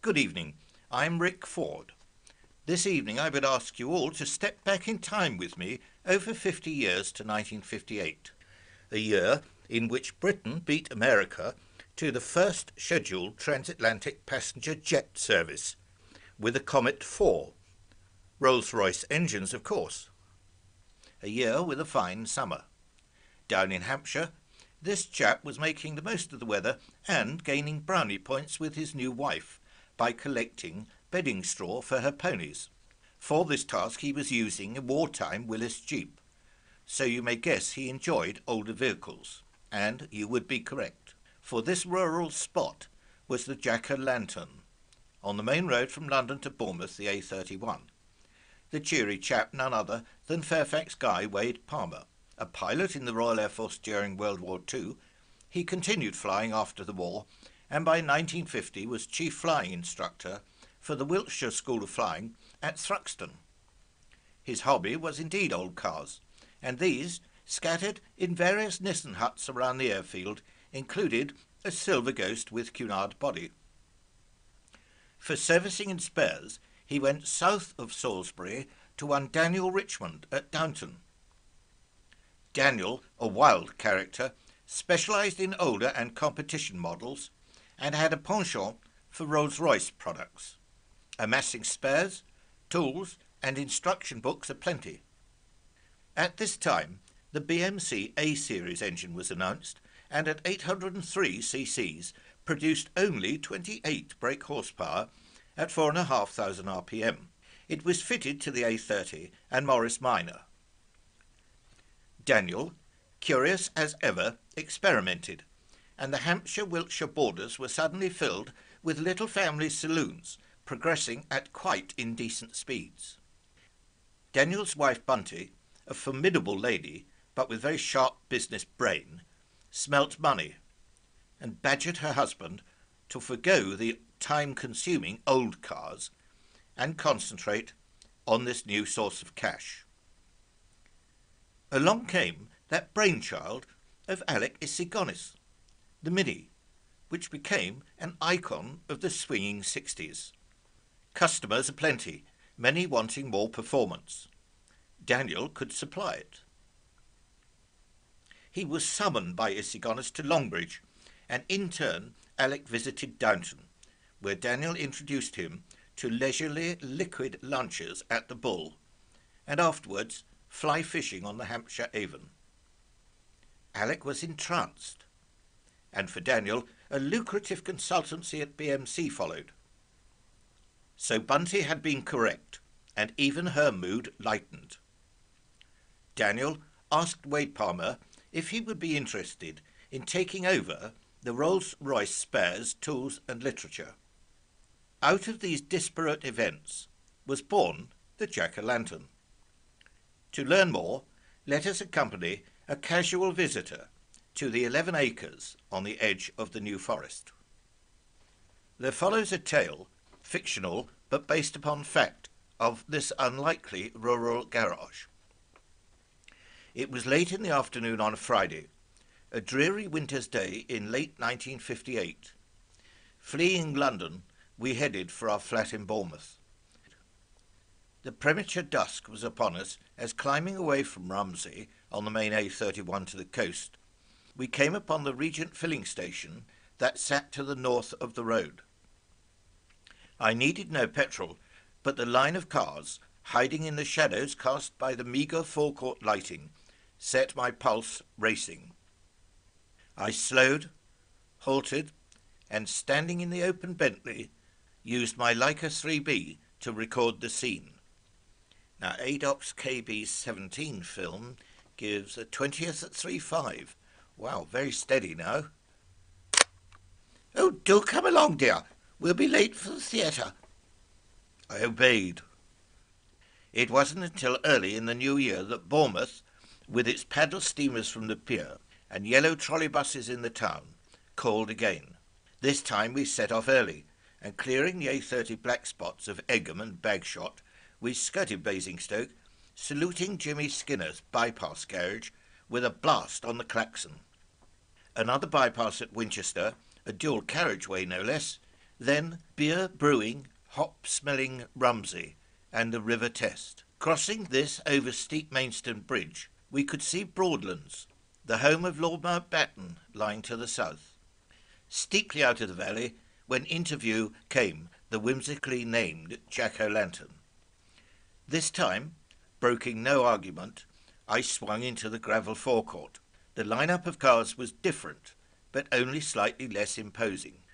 Good evening. I'm Rick Ford. This evening I would ask you all to step back in time with me over 50 years to 1958, a year in which Britain beat America to the first scheduled transatlantic passenger jet service with a Comet 4. Rolls-Royce engines, of course. A year with a fine summer. Down in Hampshire, this chap was making the most of the weather and gaining brownie points with his new wife by collecting bedding straw for her ponies. For this task he was using a wartime Willys Jeep, so you may guess he enjoyed older vehicles, and you would be correct. For this rural spot was the Jack-o'-lantern, on the main road from London to Bournemouth, the A31. The cheery chap none other than Fairfax Guy Wade Palmer. A pilot in the Royal Air Force during World War II, he continued flying after the war and by 1950 was chief flying instructor for the Wiltshire School of Flying at Thruxton. His hobby was indeed old cars, and these, scattered in various Nissen huts around the airfield, included a Silver Ghost with Cunard body. For servicing and spares, he went south of Salisbury to one Daniel Richmond at Downton. Daniel, a wild character, specialised in older and competition models and had a penchant for Rolls-Royce products, amassing spares, tools and instruction books aplenty. At this time, the BMC A-series engine was announced and at 803 cc's produced only 28 brake horsepower at 4,500 rpm. It was fitted to the A30 and Morris Minor. Daniel, curious as ever, experimented, and the Hampshire-Wiltshire borders were suddenly filled with little family saloons, progressing at quite indecent speeds. Daniel's wife Bunty, a formidable lady, but with very sharp business brain, smelt money, and badgered her husband to forego the time-consuming old cars and concentrate on this new source of cash. Along came that brainchild of Alec Issigonis, the Mini, which became an icon of the swinging 60s. Customers aplenty, many wanting more performance. Daniel could supply it. He was summoned by Issigonis to Longbridge, and in turn Alec visited Downton, where Daniel introduced him to leisurely liquid lunches at the Bull, and afterwards fly fishing on the Hampshire Avon. Alec was entranced, and for Daniel, a lucrative consultancy at BMC followed. So Bunty had been correct, and even her mood lightened. Daniel asked Wade Palmer if he would be interested in taking over the Rolls-Royce spares, tools and literature. Out of these disparate events was born the Jack-o'-lantern. To learn more, let us accompany a casual visitor to the 11 acres on the edge of the New Forest. There follows a tale, fictional but based upon fact, of this unlikely rural garage. It was late in the afternoon on a Friday, a dreary winter's day in late 1958. Fleeing London, we headed for our flat in Bournemouth. The premature dusk was upon us as climbing away from Romsey on the main A31 to the coast, we came upon the Regent filling station that sat to the north of the road. I needed no petrol, but the line of cars, hiding in the shadows cast by the meagre forecourt lighting, set my pulse racing. I slowed, halted, and standing in the open Bentley, used my Leica 3B to record the scene. Now, ADOX's KB17 film gives a 20th at 3.5. Wow, very steady now. Oh, do come along, dear. We'll be late for the theatre. I obeyed. It wasn't until early in the new year that Bournemouth, with its paddle steamers from the pier and yellow trolley buses in the town, called again. This time we set off early, and clearing the A30 black spots of Egham and Bagshot, we skirted Basingstoke, saluting Jimmy Skinner's bypass garage with a blast on the klaxon. Another bypass at Winchester, a dual carriageway no less, then beer brewing, hop-smelling Romsey, and the River Test. Crossing this over steep Maidstone Bridge, we could see Broadlands, the home of Lord Mountbatten, lying to the south. Steeply out of the valley, when into view came the whimsically named Jack O'Lantern. This time, broking no argument, I swung into the gravel forecourt. The lineup of cars was different, but only slightly less imposing.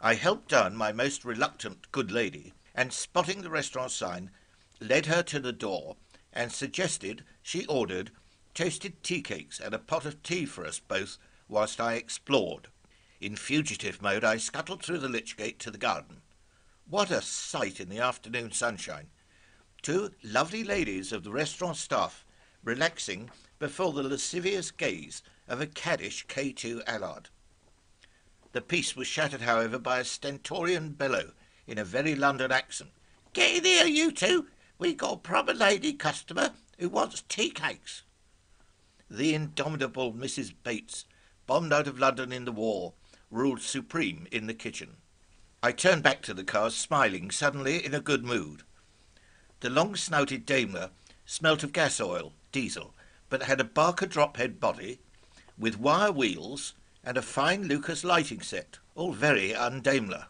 I helped down my most reluctant good lady, and spotting the restaurant sign, led her to the door and suggested she ordered toasted tea cakes and a pot of tea for us both whilst I explored. In fugitive mode, I scuttled through the lich gate to the garden. What a sight in the afternoon sunshine! Two lovely ladies of the restaurant staff relaxing before the lascivious gaze of a caddish K2 Allard. The peace was shattered, however, by a stentorian bellow in a very London accent. Get in here, you two! We got a proper lady customer who wants tea cakes. The indomitable Mrs. Bates, bombed out of London in the war, ruled supreme in the kitchen. I turned back to the car, smiling, suddenly in a good mood. The long-snouted Daimler smelt of gas oil, diesel, but had a Barker drophead body with wire wheels and a fine Lucas lighting set, all very un-Daimler.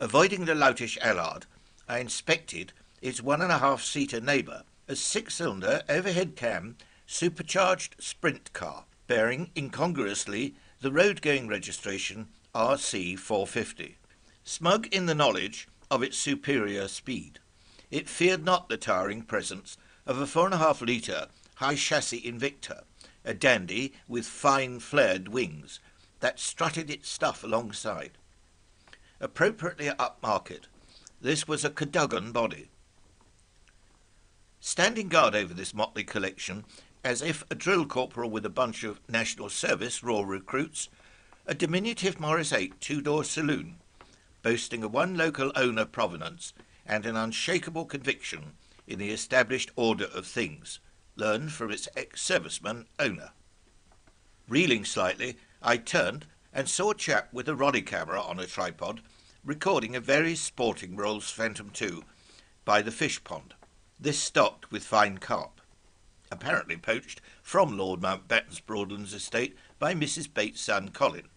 Avoiding the loutish Allard, I inspected its one and a half seater neighbour, a six cylinder overhead cam supercharged sprint car, bearing incongruously the road going registration RC450. Smug in the knowledge of its superior speed, it feared not the towering presence of a four and a half litre high chassis Invicta, a dandy with fine flared wings that strutted its stuff alongside. Appropriately upmarket, this was a Cadogan body, Standing guard over this motley collection, as if a drill corporal with a bunch of National Service raw recruits, a diminutive Morris 8 two-door saloon, boasting a one local owner provenance and an unshakable conviction in the established order of things, learned from its ex-serviceman owner. Reeling slightly, I turned and saw a chap with a Roddy camera on a tripod recording a very sporting Rolls Phantom II by the fish pond. This stocked with fine carp, apparently poached from Lord Mountbatten's Broadlands estate by Mrs. Bates' son Colin.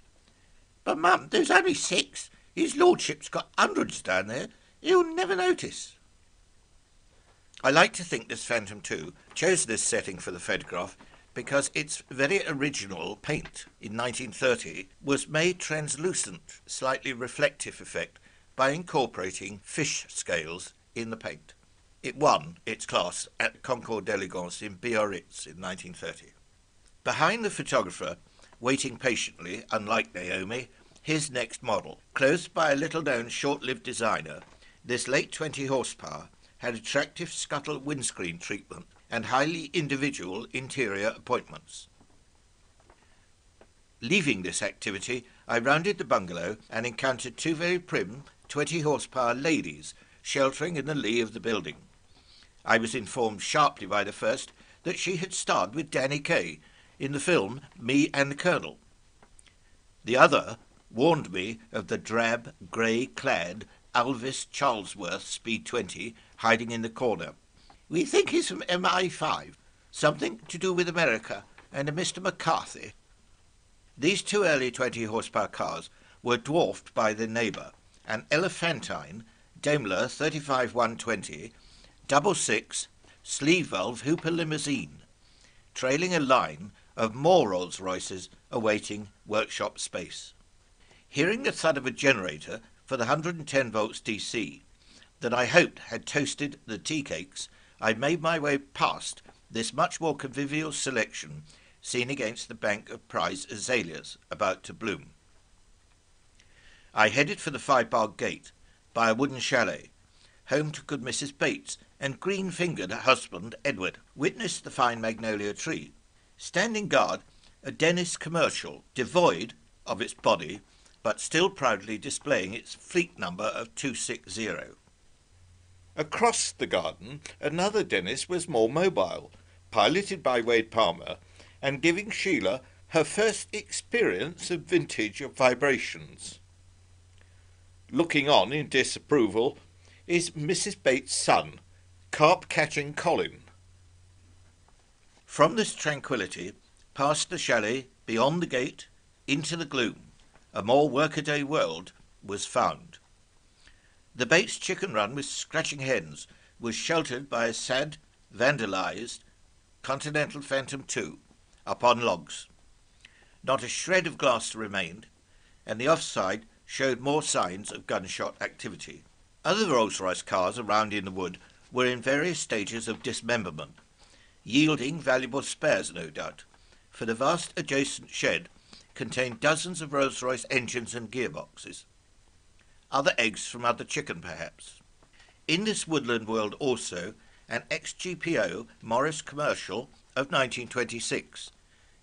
But, Mum, there's only six. His lordship's got hundreds down there. He'll never notice. I like to think this Phantom 2 chose this setting for the photograph because its very original paint in 1930 was made translucent, slightly reflective effect by incorporating fish scales in the paint. It won its class at Concours d'Elegance in Biarritz in 1930. Behind the photographer, waiting patiently, unlike Naomi, his next model. Clothed by a little-known short-lived designer, this late 20 horsepower had attractive scuttle windscreen treatment and highly individual interior appointments. Leaving this activity, I rounded the bungalow and encountered two very prim 20 horsepower ladies sheltering in the lee of the building. I was informed sharply by the first that she had starred with Danny Kaye in the film Me and the Colonel. The other warned me of the drab, grey-clad Alvis Charlesworth Speed 20 hiding in the corner. We think he's from MI5, something to do with America and a Mr. McCarthy. These two early 20 horsepower cars were dwarfed by their neighbour, an elephantine Daimler 35120 double six sleeve valve Hooper limousine, trailing a line of more Rolls Royces awaiting workshop space. Hearing the thud of a generator for the 110 volts DC that I hoped had toasted the tea cakes, I made my way past this much more convivial selection seen against the bank of prize azaleas about to bloom. I headed for the Five Bar Gate by a wooden chalet, home to good Mrs. Bates and green-fingered husband Edward witnessed the fine magnolia tree. Standing guard, a Dennis commercial, devoid of its body, but still proudly displaying its fleet number of 260. Across the garden, another Dennis was more mobile, piloted by Wade Palmer, and giving Sheila her first experience of vintage of vibrations. looking on in disapproval, is Mrs. Bates' son, carp-catching Colin. From this tranquillity, past the chalet, beyond the gate, into the gloom, a more workaday world was found. The Bates chicken run with scratching hens was sheltered by a sad, vandalised Continental Phantom II upon logs. Not a shred of glass remained, and the offside showed more signs of gunshot activity. Other Rolls-Royce cars around in the wood were in various stages of dismemberment, yielding valuable spares, no doubt, for the vast adjacent shed contained dozens of Rolls-Royce engines and gearboxes. Other eggs from other chicken, perhaps. In this woodland world also, an ex-GPO Morris commercial of 1926,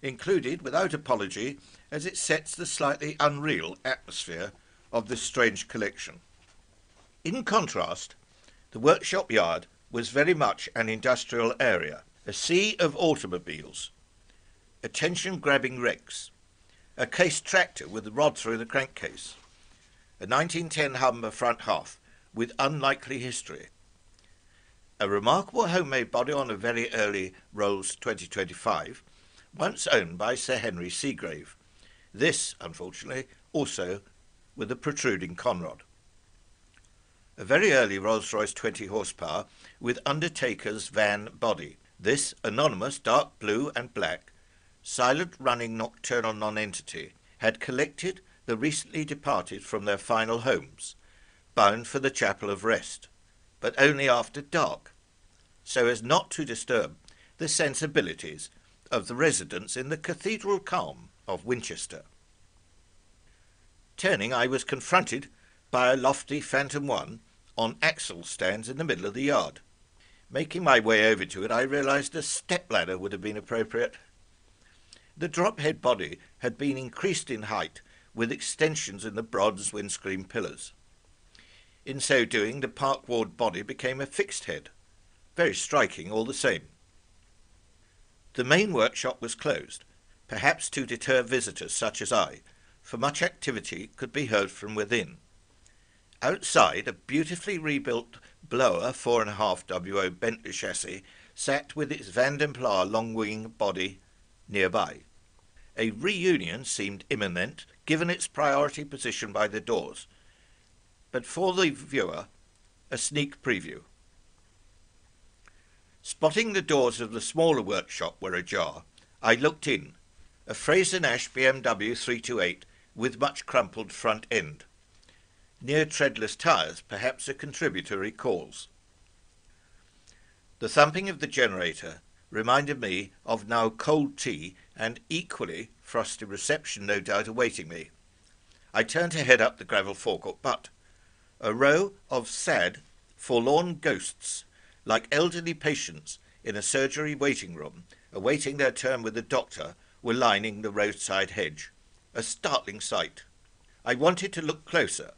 included without apology as it sets the slightly unreal atmosphere of this strange collection. In contrast, the workshop yard was very much an industrial area, a sea of automobiles, attention-grabbing wrecks, a case tractor with a rod through the crankcase, a 1910 Humber front half with unlikely history, a remarkable homemade body on a very early Rolls 2025, once owned by Sir Henry Segrave. This, unfortunately, also with a protruding conrod. A very early Rolls-Royce 20 horsepower with Undertaker's van body. This anonymous dark blue and black, silent running nocturnal nonentity had collected the recently departed from their final homes, bound for the chapel of rest, but only after dark, so as not to disturb the sensibilities of the residents in the cathedral calm of Winchester. Turning, I was confronted by a lofty Phantom One on axle stands in the middle of the yard. Making my way over to it, I realized a stepladder would have been appropriate. The drop-head body had been increased in height with extensions in the bronze windscreen pillars. In so doing, the park ward body became a fixed head, very striking all the same. The main workshop was closed, perhaps to deter visitors such as I, for much activity could be heard from within. Outside, a beautifully rebuilt blower 4.5 WO Bentley chassis sat with its Vanden long wing body nearby. A reunion seemed imminent, given its priority position by the doors. But for the viewer, a sneak preview. Spotting the doors of the smaller workshop were ajar, I looked in. A Frazer Nash BMW 328 with much crumpled front end. Near treadless tyres, perhaps a contributory cause. The thumping of the generator reminded me of now cold tea and equally frosty reception no doubt awaiting me. I turned to head up the gravel forecourt, but a row of sad, forlorn ghosts, like elderly patients in a surgery waiting room, awaiting their turn with the doctor, were lining the roadside hedge. A startling sight. I wanted to look closer,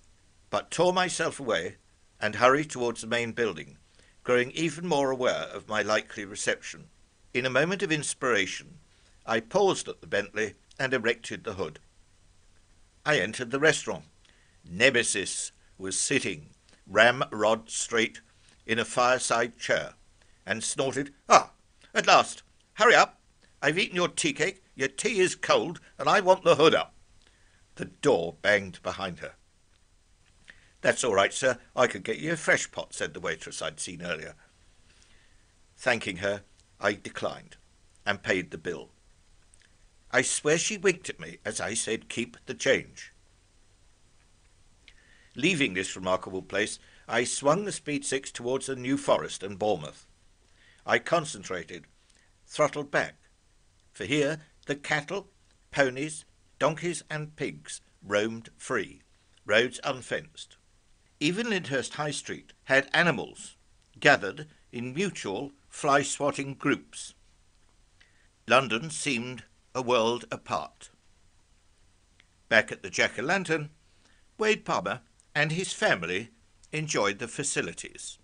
but tore myself away and hurried towards the main building, growing even more aware of my likely reception. In a moment of inspiration, I paused at the Bentley and erected the hood. I entered the restaurant. Nemesis was sitting, ramrod straight, in a fireside chair, and snorted, Ah, at last! Hurry up! I've eaten your tea cake, your tea is cold, and I want the hood up. The door banged behind her. That's all right, sir. I could get you a fresh pot, said the waitress I'd seen earlier. Thanking her, I declined and paid the bill. I swear she winked at me as I said, keep the change. Leaving this remarkable place, I swung the Speed 6 towards the New Forest and Bournemouth. I concentrated, throttled back, for here the cattle, ponies, donkeys and pigs roamed free, roads unfenced. Even Lyndhurst High Street had animals gathered in mutual fly-swatting groups. London seemed a world apart. Back at the Jack-o'-lantern, Wade Palmer and his family enjoyed the facilities.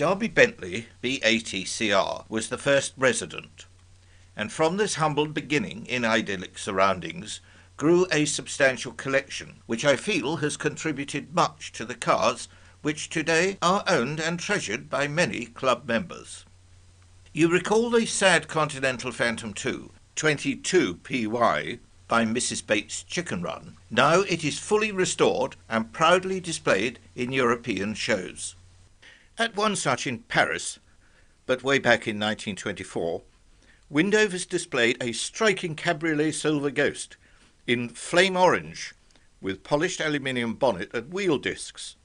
Derby Bentley, BATCR, was the first resident, and from this humble beginning in idyllic surroundings grew a substantial collection, which I feel has contributed much to the cars which today are owned and treasured by many club members. You recall the sad Continental Phantom 2, 22 PY, by Mrs. Bates Chicken Run. Now it is fully restored and proudly displayed in European shows. At one such in Paris, but way back in 1924, Windovers displayed a striking cabriolet silver ghost in flame orange with polished aluminium bonnet and wheel discs.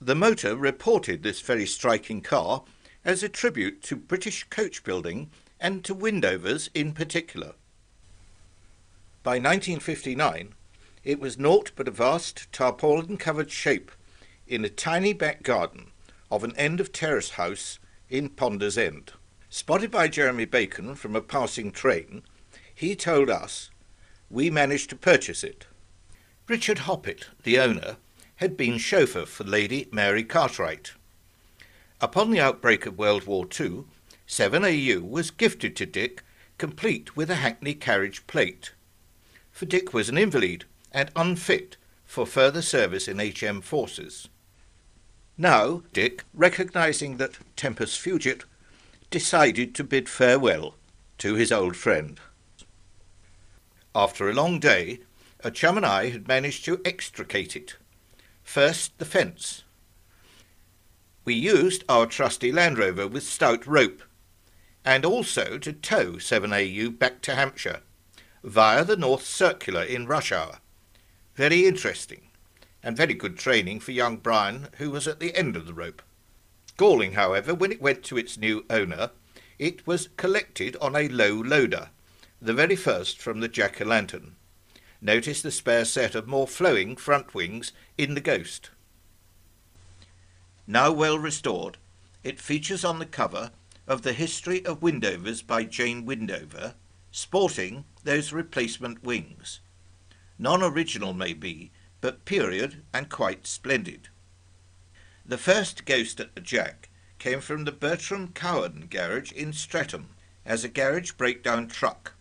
The motor reported this very striking car as a tribute to British coach building and to Windovers in particular. By 1959, it was naught but a vast tarpaulin-covered shape in a tiny back garden of an end of terrace house in Ponders End. Spotted by Jeremy Bacon from a passing train, he told us we managed to purchase it. Richard Hoppet, the owner, had been chauffeur for Lady Mary Cartwright. Upon the outbreak of World War II, 7AU was gifted to Dick, complete with a hackney carriage plate for Dick was an invalid and unfit for further service in HM forces. Now, Dick, recognising that tempus fugit, decided to bid farewell to his old friend. After a long day, a chum and I had managed to extricate it. First, the fence. We used our trusty Land Rover with stout rope, and also to tow 7AU back to Hampshire via the North Circular in rush hour. Very interesting, and very good training for young Brian, who was at the end of the rope. Galling, however, when it went to its new owner, it was collected on a low loader, the very first from the Jack-o'-lantern. Notice the spare set of more flowing front wings in the Ghost. Now well restored, it features on the cover of The History of Windovers by Jane Windover, sporting those replacement wings. Non-original may be, but period and quite splendid. The first ghost at the Jack came from the Bertram Cowan garage in Streatham as a garage breakdown truck.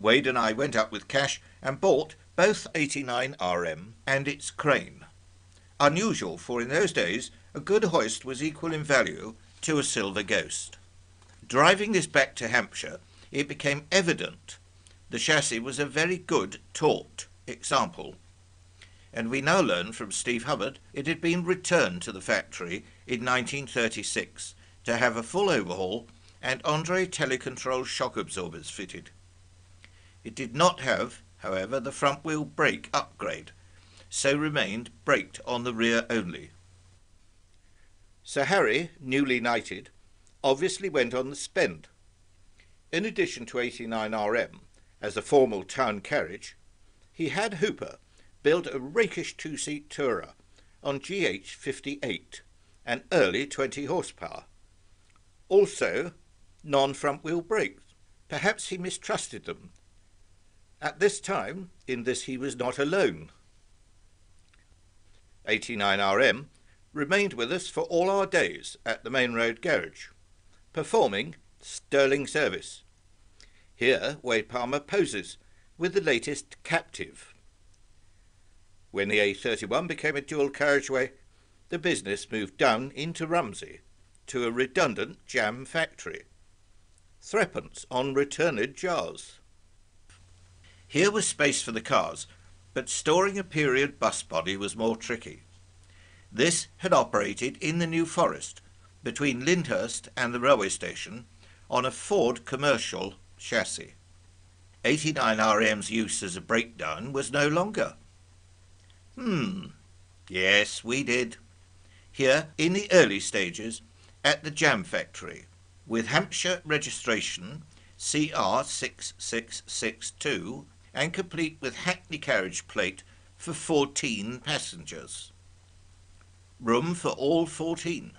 Wade and I went up with cash and bought both 89 RM and its crane. Unusual, for in those days a good hoist was equal in value to a silver ghost. Driving this back to Hampshire, it became evident the chassis was a very good taut example. And we now learn from Steve Hubbard it had been returned to the factory in 1936 to have a full overhaul and Andre telecontrol shock absorbers fitted. It did not have, however, the front wheel brake upgrade, so remained braked on the rear only. Sir Harry, newly knighted, obviously went on the spend. In addition to 89RM, as a formal town carriage, he had Hooper build a rakish two-seat tourer on GH58, an early 20 horsepower. Also, non-front wheel brakes. Perhaps he mistrusted them. At this time, in this he was not alone. 89RM remained with us for all our days at the Main Road Garage, performing sterling service. Here Wade Palmer poses with the latest captive. When the A31 became a dual carriageway, the business moved down into Romsey to a redundant jam factory. Threepence on returned jars. Here was space for the cars, but storing a period bus body was more tricky. This had operated in the New Forest, between Lyndhurst and the railway station, on a Ford commercial chassis. 89RM's use as a breakdown was no longer. Hmm, yes, we did. Here, in the early stages, at the jam factory, with Hampshire registration CR6662 and complete with Hackney carriage plate for 14 passengers. Room for all 14.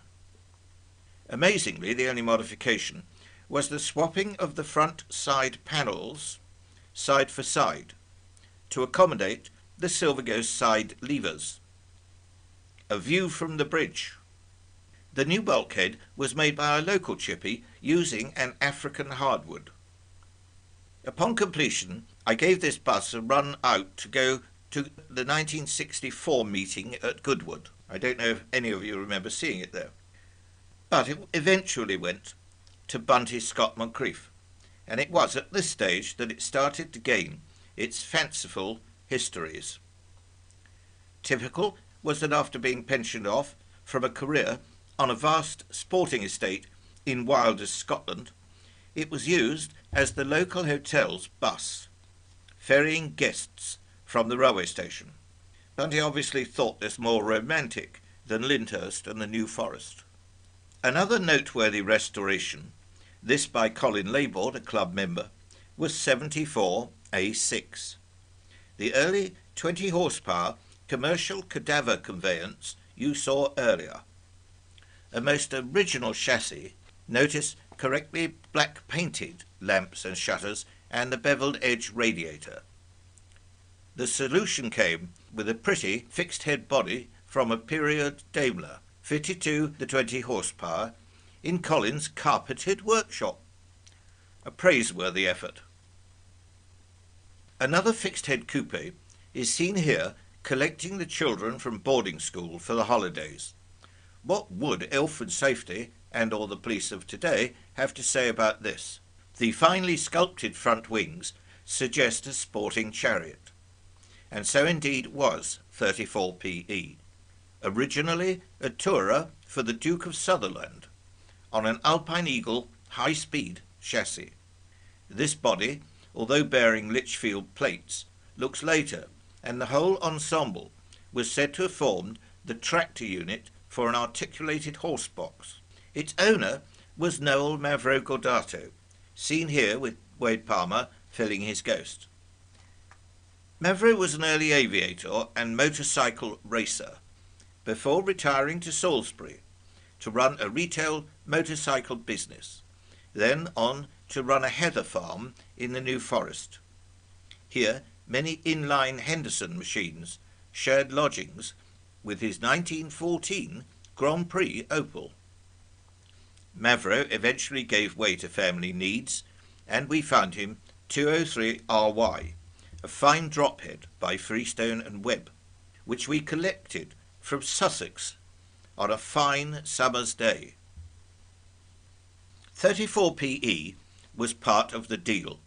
Amazingly, the only modification was the swapping of the front side panels side for side to accommodate the Silver Ghost side levers. A view from the bridge. The new bulkhead was made by a local chippy using an African hardwood. Upon completion, I gave this bus a run out to go to the 1964 meeting at Goodwood. I don't know if any of you remember seeing it there. But it eventually went to Bunty Scott Moncrieff, and it was at this stage that it started to gain its fanciful histories. Typical was that after being pensioned off from a career on a vast sporting estate in Wilders, Scotland, it was used as the local hotel's bus, ferrying guests from the railway station. Bunty obviously thought this more romantic than Lyndhurst and the New Forest. Another noteworthy restoration, this by Colin Laborde, a club member, was 74A6. The early 20 horsepower commercial cadaver conveyance you saw earlier. A most original chassis, notice correctly black painted lamps and shutters and the beveled edge radiator. The solution came with a pretty fixed head body from a period Daimler, fitted to the 20 horsepower in Collins' carpeted workshop. A praiseworthy effort. Another fixed head coupe is seen here collecting the children from boarding school for the holidays. What would Ilford Safety and or the police of today have to say about this? The finely sculpted front wings suggest a sporting chariot, and so indeed was 34PE, originally a tourer for the Duke of Sutherland on an Alpine Eagle high-speed chassis. This body, although bearing Litchfield plates, looks later and the whole ensemble was said to have formed the tractor unit for an articulated horse box. Its owner was Noel Mavrogordato, seen here with Wade Palmer filling his ghost. Mavro was an early aviator and motorcycle racer before retiring to Salisbury to run a retail motorcycle business, then on to run a heather farm in the New Forest. Here many inline Henderson machines shared lodgings with his 1914 Grand Prix Opel. Mavro eventually gave way to family needs, and we found him 203 RY, a fine drophead by Freestone and Webb, which we collected from Sussex on a fine summer's day. 34PE was part of the deal.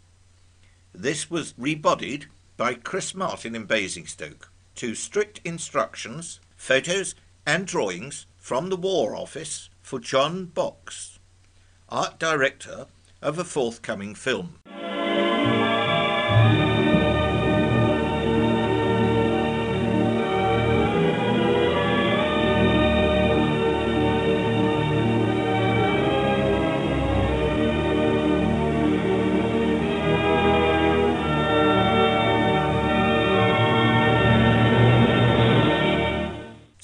This was rebodied by Chris Martin in Basingstoke to strict instructions, photos and drawings from the War Office for John Box, art director of a forthcoming film.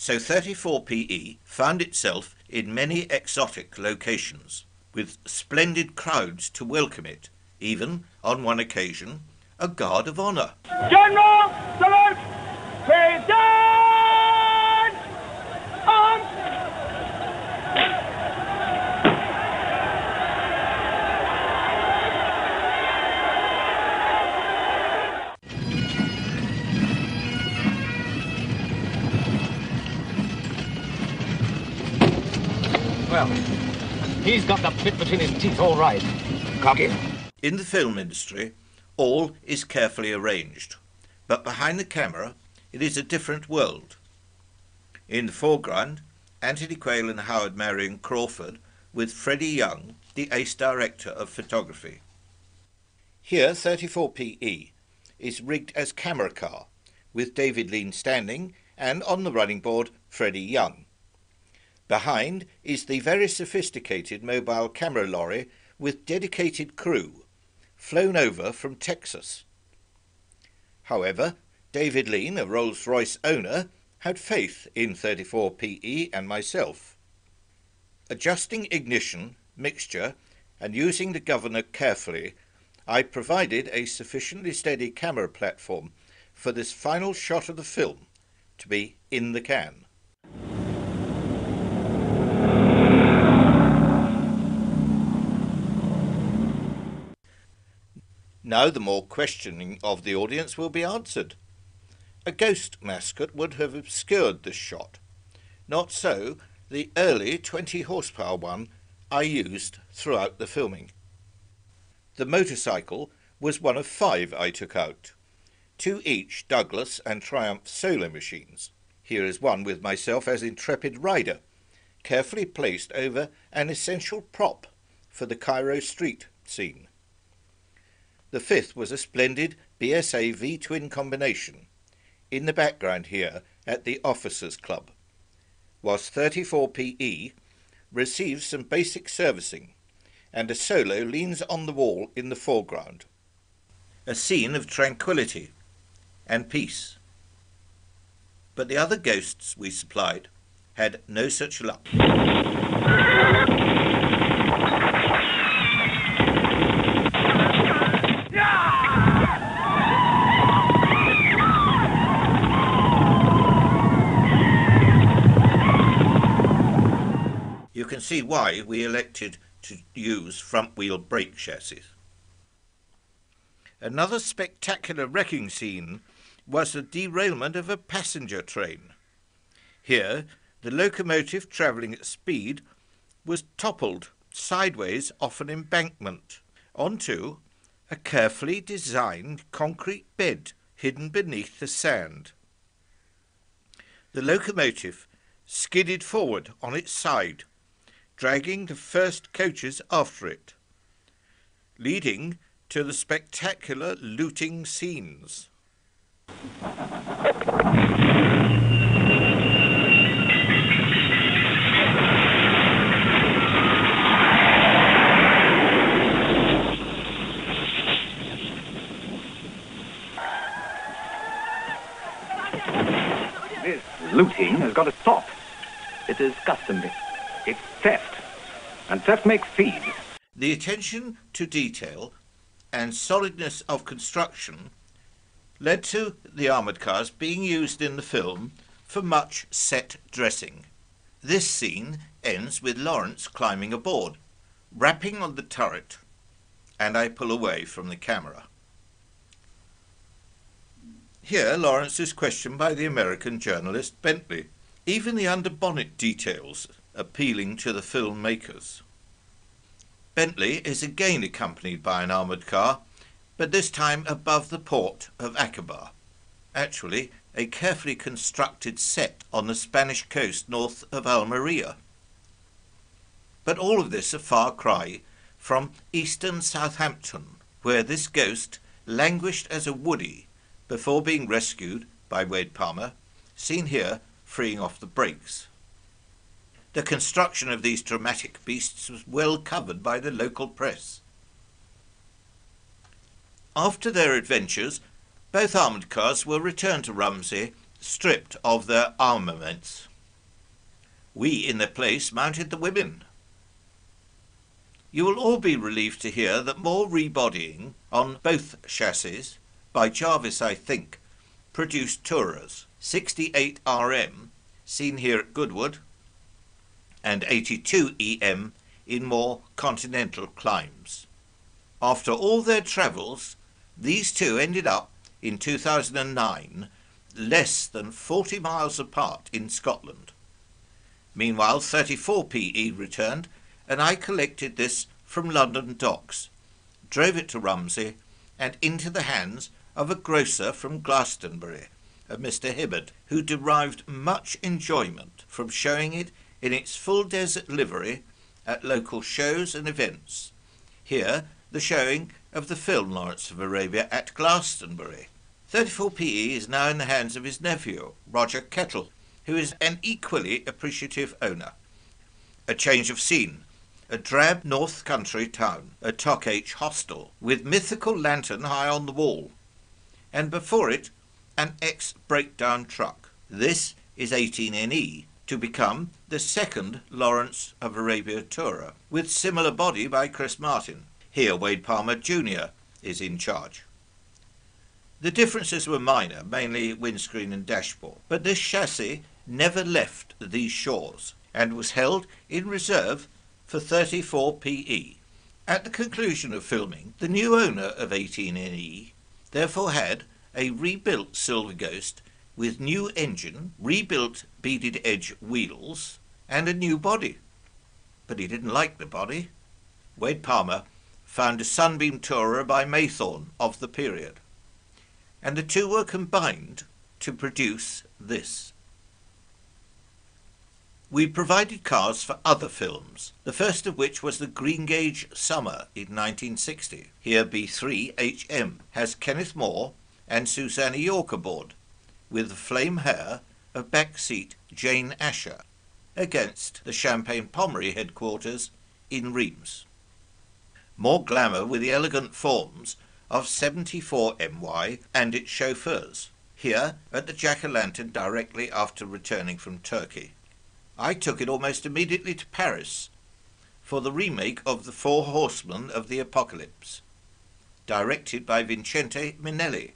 So 34PE found itself in many exotic locations, with splendid crowds to welcome it, even, on one occasion, a guard of honour. General salute! Well, he's got the bit between his teeth all right. Cocky. In the film industry, all is carefully arranged, but behind the camera, it is a different world. In the foreground, Anthony Quayle and Howard Marion Crawford with Freddie Young, the ace director of photography. Here, 34PE is rigged as camera car, with David Lean standing and on the running board, Freddie Young. Behind is the very sophisticated mobile camera lorry with dedicated crew, flown over from Texas. However, David Lean, a Rolls-Royce owner, had faith in 34PE and myself. Adjusting ignition, mixture, and using the governor carefully, I provided a sufficiently steady camera platform for this final shot of the film to be in the can. Now the more questioning of the audience will be answered. A ghost mascot would have obscured this shot. Not so the early 20 horsepower one I used throughout the filming. The motorcycle was one of five I took out, two each Douglas and Triumph solo machines. Here is one with myself as intrepid rider, carefully placed over an essential prop for the Cairo street scene. The fifth was a splendid BSA V-twin combination, in the background here at the Officers Club, whilst 34PE receives some basic servicing and a solo leans on the wall in the foreground. A scene of tranquillity and peace. But the other ghosts we supplied had no such luck. See why we elected to use front wheel brake chassis. Another spectacular wrecking scene was the derailment of a passenger train. Here, the locomotive travelling at speed was toppled sideways off an embankment onto a carefully designed concrete bed hidden beneath the sand. The locomotive skidded forward on its side dragging the first coaches after it, leading to the spectacular looting scenes. This looting has got to stop. It is customary. It's theft. And theft makes fees. The attention to detail and solidness of construction led to the armoured cars being used in the film for much set dressing. This scene ends with Lawrence climbing aboard, rapping on the turret, and I pull away from the camera. Here, Lawrence is questioned by the American journalist Bentley. Even the underbonnet details appealing to the filmmakers. Bentley is again accompanied by an armoured car, but this time above the port of Aqaba. Actually, a carefully constructed set on the Spanish coast north of Almeria. But all of this a far cry from eastern Southampton, where this ghost languished as a woody before being rescued by Wade Palmer, seen here freeing off the brakes. The construction of these dramatic beasts was well covered by the local press. After their adventures, both armoured cars were returned to Romsey, stripped of their armaments. We, in their place, mounted the women. You will all be relieved to hear that more rebodying on both chassis, by Jarvis I think, produced Tourers, 68 RM, seen here at Goodwood, and 82 EM in more continental climes. After all their travels, these two ended up in 2009 less than 40 miles apart in Scotland. Meanwhile, 34 PE returned, and I collected this from London docks, drove it to Romsey, and into the hands of a grocer from Glastonbury, a Mr. Hibbard, who derived much enjoyment from showing it in its full desert livery at local shows and events. Here, the showing of the film Lawrence of Arabia at Glastonbury. 34PE is now in the hands of his nephew, Roger Kettle, who is an equally appreciative owner. A change of scene. A drab North Country town, a Toc-H hostel, with mythical lantern high on the wall, and before it, an ex-breakdown truck. This is 18NE, to become the second Lawrence of Arabia tourer, with similar body by Chris Martin. Here Wade Palmer Jr. is in charge. The differences were minor, mainly windscreen and dashboard, but this chassis never left these shores and was held in reserve for 34 PE, At the conclusion of filming, the new owner of 18NE therefore had a rebuilt Silver Ghost with new engine, rebuilt beaded edge wheels, and a new body. But he didn't like the body. Wade Palmer found a Sunbeam Tourer by Maythorn of the period, and the two were combined to produce this. We provided cars for other films, the first of which was the Greengage Summer in 1960. Here B3HM has Kenneth More and Susannah York aboard, with the flame hair of backseat Jane Asher, against the Champagne Pommery headquarters in Reims. More glamour with the elegant forms of 74MY and its chauffeurs, here at the Jack-o'-lantern directly after returning from Turkey. I took it almost immediately to Paris for the remake of The Four Horsemen of the Apocalypse, directed by Vincente Minnelli.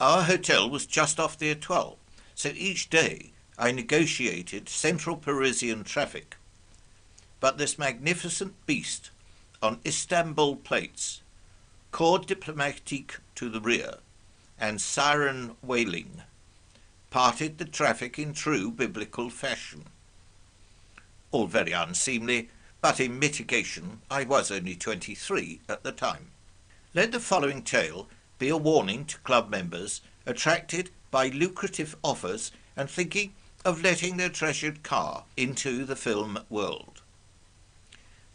Our hotel was just off the Etoile, so each day I negotiated central Parisian traffic. But this magnificent beast on Istanbul plates, corps diplomatique to the rear, and siren wailing, parted the traffic in true biblical fashion all very unseemly, but in mitigation I was only 23 at the time. Let the following tale be a warning to club members attracted by lucrative offers and thinking of letting their treasured car into the film world.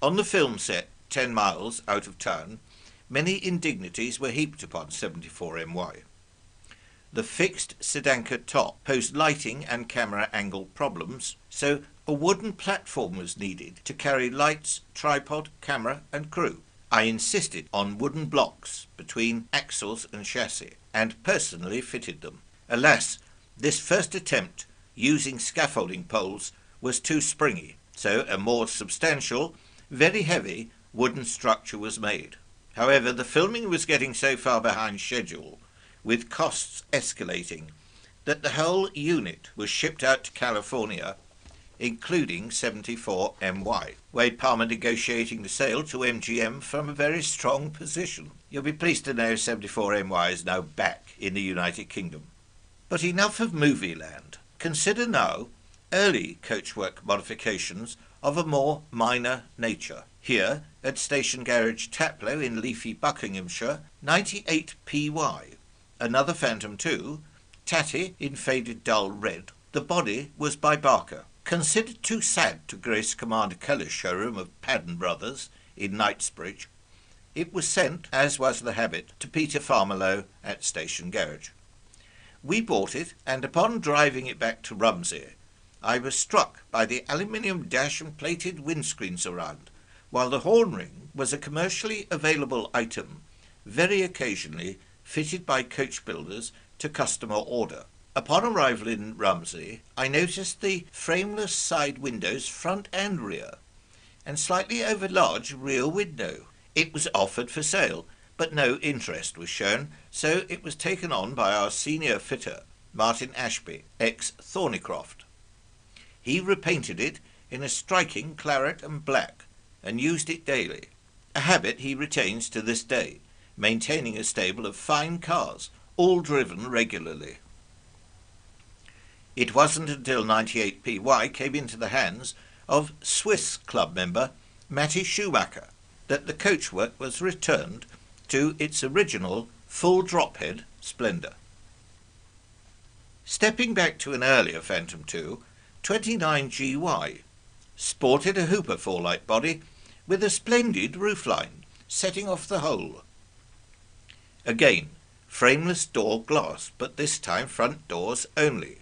On the film set, 10 miles out of town, many indignities were heaped upon 74MY. The fixed Sedanca top posed lighting and camera angle problems, so a wooden platform was needed to carry lights, tripod, camera and crew. I insisted on wooden blocks between axles and chassis and personally fitted them. Alas, this first attempt using scaffolding poles was too springy, so a more substantial, very heavy wooden structure was made. However, the filming was getting so far behind schedule, with costs escalating, that the whole unit was shipped out to California including 74MY. Wade Palmer negotiating the sale to MGM from a very strong position. You'll be pleased to know 74MY is now back in the United Kingdom. But enough of movie land. Consider now early coachwork modifications of a more minor nature. Here, at Station Garage Taplow in leafy Buckinghamshire, 98PY. Another Phantom 2, tatty in faded dull red. The body was by Barker. Considered too sad to grace Commander Keller's showroom of Paddon Brothers in Knightsbridge, it was sent, as was the habit, to Peter Farmelow at Station Garage. We bought it, and upon driving it back to Romsey, I was struck by the aluminium dash and plated windscreens around, while the horn ring was a commercially available item, very occasionally fitted by coach builders to customer order. Upon arrival in Romsey, I noticed the frameless side windows front and rear, and slightly over large rear window. It was offered for sale, but no interest was shown, so it was taken on by our senior fitter, Martin Ashby, ex Thornycroft. He repainted it in a striking claret and black, and used it daily, a habit he retains to this day, maintaining a stable of fine cars, all driven regularly. It wasn't until 98PY came into the hands of Swiss club member Matty Schumacher that the coachwork was returned to its original full drophead splendour. Stepping back to an earlier Phantom 2, 29GY sported a Hooper four-light body with a splendid roofline setting off the whole. Again, frameless door glass, but this time front doors only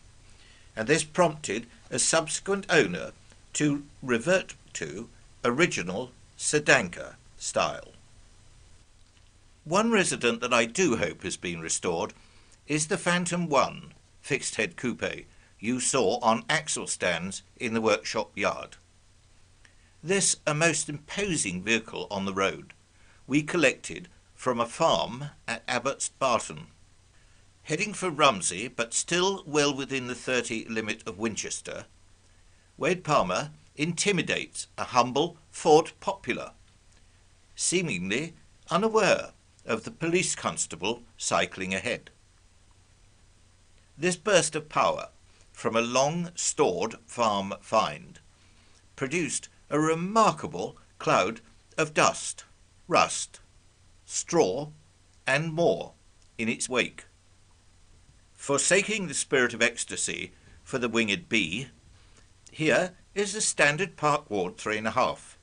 and this prompted a subsequent owner to revert to original Sedanca style. One resident that I do hope has been restored is the Phantom 1 fixed head coupe you saw on axle stands in the workshop yard. This, a most imposing vehicle on the road, we collected from a farm at Abbots Barton Heading for Romsey, but still well within the 30 limit of Winchester, Wade Palmer intimidates a humble Ford Popular, seemingly unaware of the police constable cycling ahead. This burst of power from a long stored farm find produced a remarkable cloud of dust, rust, straw, and more in its wake. Forsaking the spirit of ecstasy for the winged bee, here is the standard Park Ward three and a half,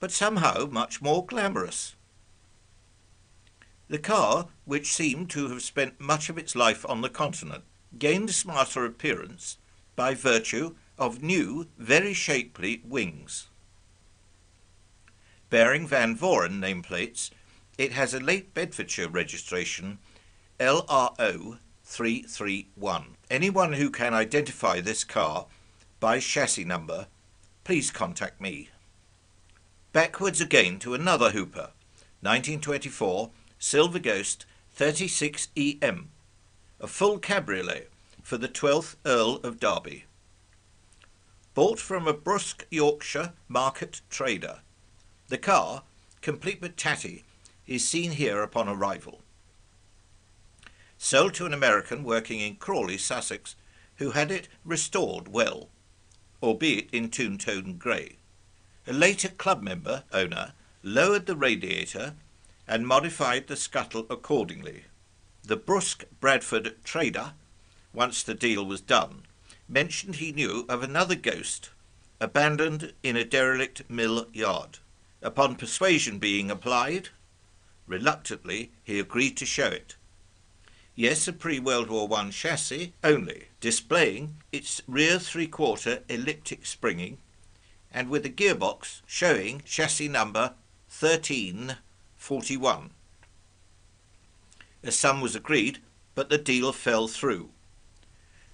but somehow much more glamorous. The car, which seemed to have spent much of its life on the continent, gained a smarter appearance by virtue of new, very shapely wings. Bearing Vanvooren nameplates, it has a late Bedfordshire registration LRO 331. Anyone who can identify this car by chassis number, please contact me. Backwards again to another Hooper, 1924 Silver Ghost 36EM, a full cabriolet for the 12th Earl of Derby. Bought from a brusque Yorkshire market trader, the car, complete but tatty, is seen here upon arrival. Sold to an American working in Crawley, Sussex, who had it restored well, albeit in two-tone grey. A later club member, owner, lowered the radiator and modified the scuttle accordingly. The brusque Bradford trader, once the deal was done, mentioned he knew of another ghost abandoned in a derelict mill yard. Upon persuasion being applied, reluctantly he agreed to show it. Yes, a pre-World War I chassis only, displaying its rear three-quarter elliptic springing and with a gearbox showing chassis number 1341. A sum was agreed, but the deal fell through.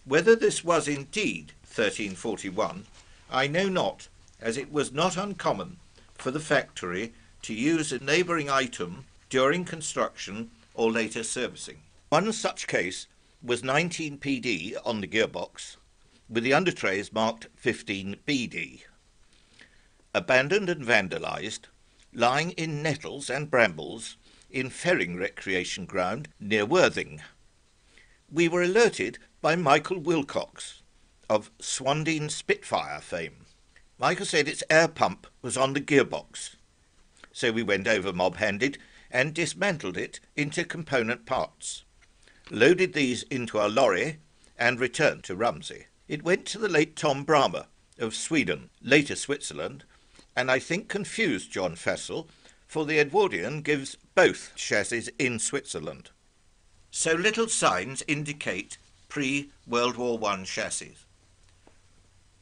Whether this was indeed 1341, I know not, as it was not uncommon for the factory to use a neighbouring item during construction or later servicing. One such case was 19 PD on the gearbox, with the undertrays marked 15 BD. Abandoned and vandalised, lying in nettles and brambles in Ferring Recreation Ground near Worthing. We were alerted by Michael Wilcox of Swandene Spitfire fame. Michael said its air pump was on the gearbox. So we went over mob-handed and dismantled it into component parts, loaded these into a lorry and returned to Romsey. It went to the late Tom Brahmer of Sweden, later Switzerland, and I think confused John Fasal, for the Edwardian gives both chassis in Switzerland. So little signs indicate pre-World War I chassis.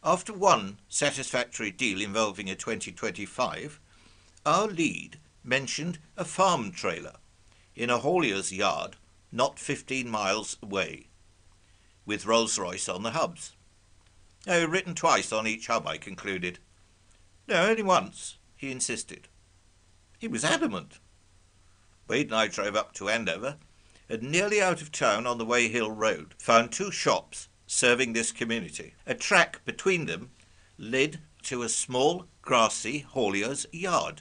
After one satisfactory deal involving a 2025, our lead mentioned a farm trailer in a haulier's yard not 15 miles away, with Rolls-Royce on the hubs. Oh, written twice on each hub, I concluded. No, only once, he insisted. He was adamant. Wade and I drove up to Andover and nearly out of town on the Weyhill Road, found two shops serving this community. A track between them led to a small, grassy haulier's yard.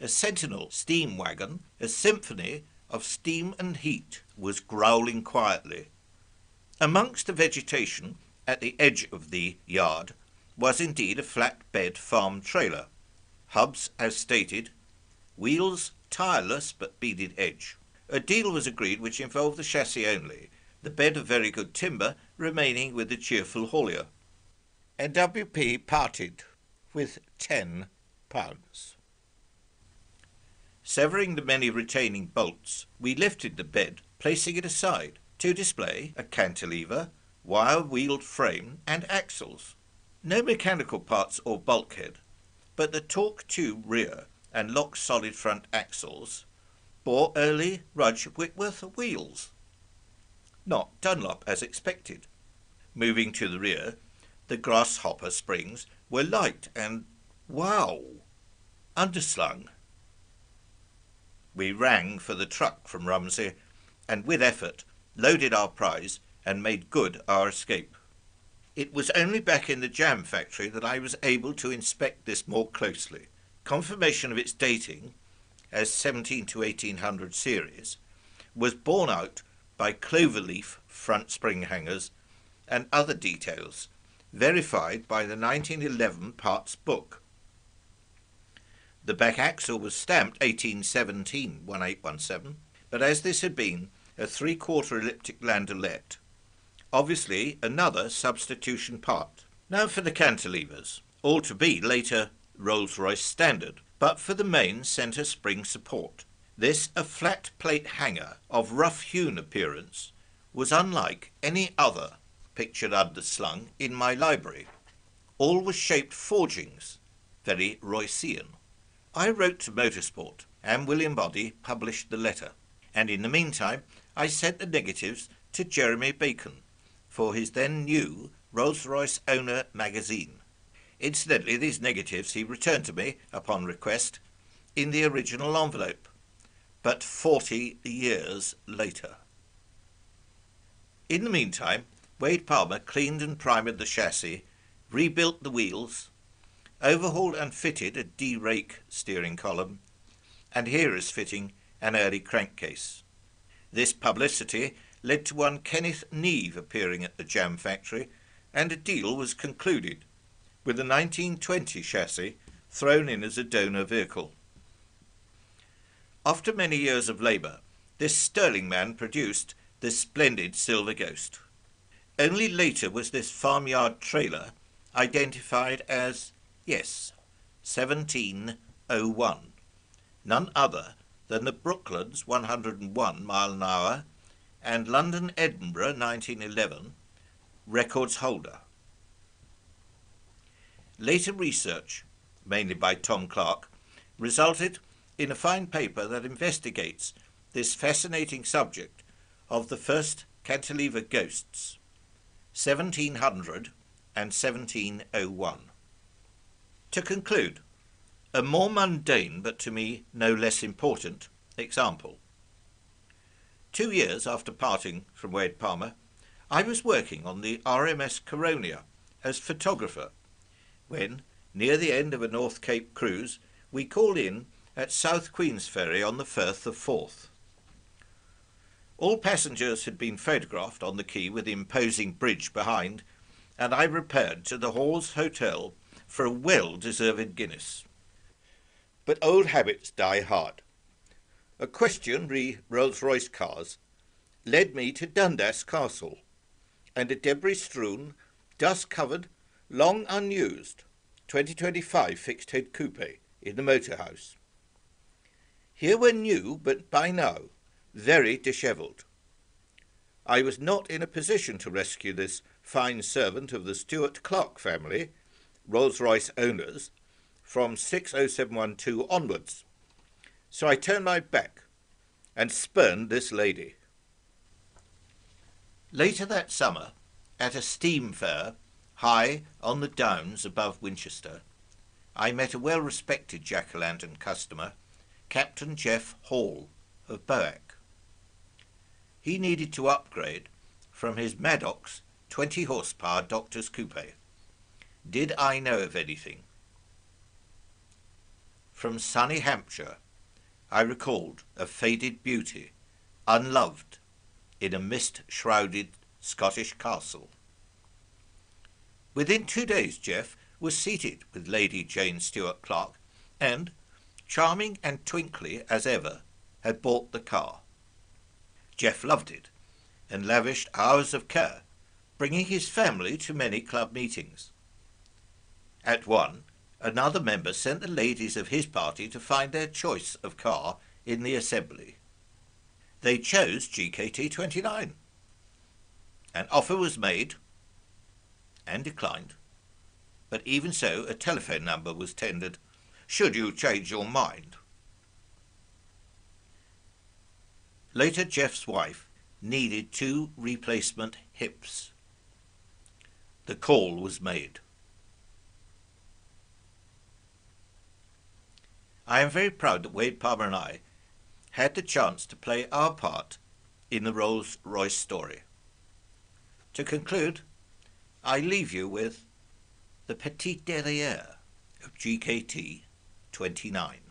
A sentinel steam wagon, a symphony of steam and heat, was growling quietly. Amongst the vegetation at the edge of the yard was indeed a flat-bed farm trailer. Hubs, as stated, wheels tireless but beaded edge. A deal was agreed which involved the chassis only, the bed of very good timber remaining with the cheerful haulier. NWP parted with ten pounds. Severing the many retaining bolts, we lifted the bed, placing it aside to display a cantilever, wire-wheeled frame and axles. No mechanical parts or bulkhead, but the torque tube rear and lock solid front axles bore early Rudge Whitworth wheels. Not Dunlop as expected. Moving to the rear, the grasshopper springs were light and, wow, underslung. We rang for the truck from Romsey and with effort loaded our prize and made good our escape. It was only back in the jam factory that I was able to inspect this more closely. Confirmation of its dating as 17 to 1800 series was borne out by cloverleaf front spring hangers and other details verified by the 1911 parts book. The back axle was stamped 1817-1817, but as this had been a three-quarter elliptic landaulet, obviously another substitution part. Now for the cantilevers, all to be later Rolls-Royce standard, but for the main centre spring support. This, a flat plate hanger of rough-hewn appearance, was unlike any other pictured underslung in my library. All was shaped forgings, very Roycean. I wrote to Motorsport, and William Boddy published the letter, and in the meantime I sent the negatives to Jeremy Bacon for his then new Rolls-Royce Owner magazine. Incidentally, these negatives he returned to me, upon request, in the original envelope, but 40 years later. In the meantime, Wade Palmer cleaned and primed the chassis, rebuilt the wheels, overhauled and fitted a D-rake steering column, and here is fitting an early crankcase. This publicity led to one Kenneth Neve appearing at the jam factory, and a deal was concluded, with a 1920 chassis thrown in as a donor vehicle. After many years of labour, this sterling man produced this splendid Silver Ghost. Only later was this farmyard trailer identified as, yes, 1701, none other than the Brooklands 101 mile an hour and London Edinburgh 1911 records holder. Later research, mainly by Tom Clark, resulted in a fine paper that investigates this fascinating subject of the first cantilever ghosts, 1700 and 1701. To conclude, a more mundane, but to me no less important, example. Two years after parting from Wade Palmer, I was working on the RMS Caronia as photographer when, near the end of a North Cape cruise, we called in at South Queensferry on the Firth of Forth. All passengers had been photographed on the quay with the imposing bridge behind, and I repaired to the Hawes Hotel for a well-deserved Guinness. But old habits die hard. A question re Rolls-Royce cars led me to Dundas Castle and a debris-strewn, dust-covered, long unused 2025 fixed head coupe in the motor house. Here were new, but by now very dishevelled. I was not in a position to rescue this fine servant of the Stuart Clark family, Rolls-Royce owners, from 60712 onwards. So I turned my back and spurned this lady. Later that summer, at a steam fair high on the downs above Winchester, I met a well-respected jack-o'-lantern customer, Captain Jeff Hall of Boac. He needed to upgrade from his Maddox 20 horsepower Doctor's Coupe. Did I know of anything? From sunny Hampshire, I recalled a faded beauty, unloved, in a mist-shrouded Scottish castle. Within two days, Jeff was seated with Lady Jane Stuart Clark and, charming and twinkly as ever, had bought the car. Jeff loved it and lavished hours of care, bringing his family to many club meetings. At one, another member sent the ladies of his party to find their choice of car in the assembly. They chose GKT 29. An offer was made and declined. But even so, a telephone number was tendered, should you change your mind. Later, Jeff's wife needed two replacement hips. The call was made. I am very proud that Wade Palmer and I had the chance to play our part in the Rolls-Royce story. To conclude, I leave you with the Petit Derrière of GKT 29.